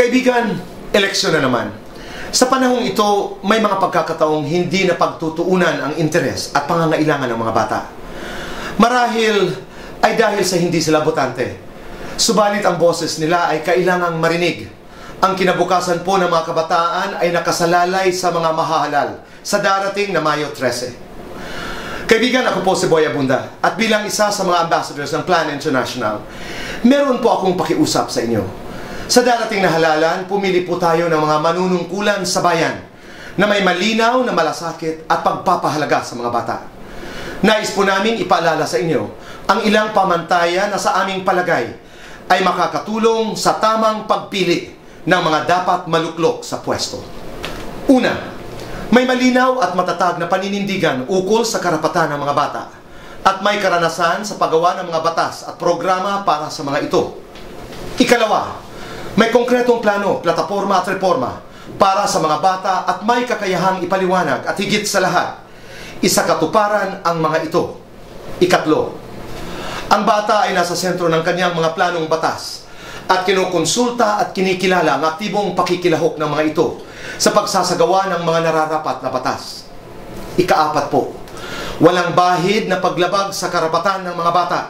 Kaibigan, eleksyon na naman. Sa panahong ito, may mga pagkakataong hindi na pagtutuunan ang interes at pangangailangan ng mga bata. Marahil ay dahil sa hindi sila botante. Subalit ang boses nila ay kailangang marinig. Ang kinabukasan po ng mga kabataan ay nakasalalay sa mga mahahalal sa darating na Mayo 13. Kaibigan, ako po si Boy Abunda at bilang isa sa mga ambassadors ng Plan International, meron po akong pakiusap sa inyo. Sa darating na halalan, pumili po tayo ng mga manunungkulan sa bayan na may malinaw na malasakit at pagpapahalaga sa mga bata. Nais po namin ipaalala sa inyo ang ilang pamantayan na sa aming palagay ay makakatulong sa tamang pagpili ng mga dapat maluklok sa pwesto. Una, may malinaw at matatag na paninindigan ukol sa karapatan ng mga bata at may karanasan sa paggawa ng mga batas at programa para sa mga ito. Ikalawa, may konkretong plano, plataforma at reforma para sa mga bata at may kakayahang ipaliwanag at higit sa lahat, isa katuparan ang mga ito. Ikatlo, ang bata ay nasa sentro ng kanyang mga planong batas at kinukonsulta at kinikilala ang aktibong pakikilahok ng mga ito sa pagsasagawa ng mga nararapat na batas. Ikaapat po, walang bahid na paglabag sa karapatan ng mga bata,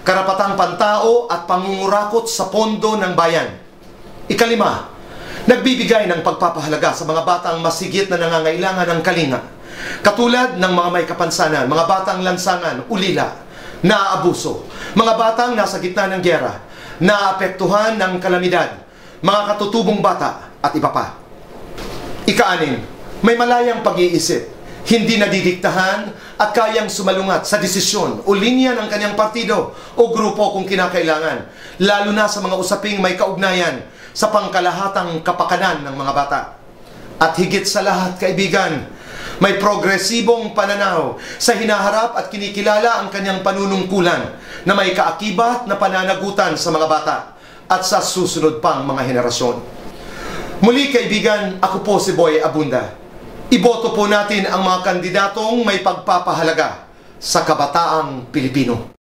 karapatang pantao at pangungurakot sa pondo ng bayan. Ikalima, nagbibigay ng pagpapahalaga sa mga batang masigit na nangangailangan ng kalinga, katulad ng mga may kapansanan, mga batang lansangan, ulila, naaabuso, mga batang nasa gitna ng gyera, naapektuhan ng kalamidad, mga katutubong bata, at iba pa. Ikaanim, may malayang pag-iisip, hindi nadidiktahan at kayang sumalungat sa desisyon o linya ng kanyang partido o grupo kung kinakailangan, lalo na sa mga usaping may kaugnayan sa pangkalahatang kapakanan ng mga bata. At higit sa lahat, kaibigan, may progresibong pananaw sa hinaharap at kinikilala ang kanyang panunungkulan na may kaakibat na pananagutan sa mga bata at sa susunod pang mga henerasyon. Muli kaibigan, ako po si Boy Abunda. Iboto po natin ang mga kandidatong may pagpapahalaga sa kabataang Pilipino.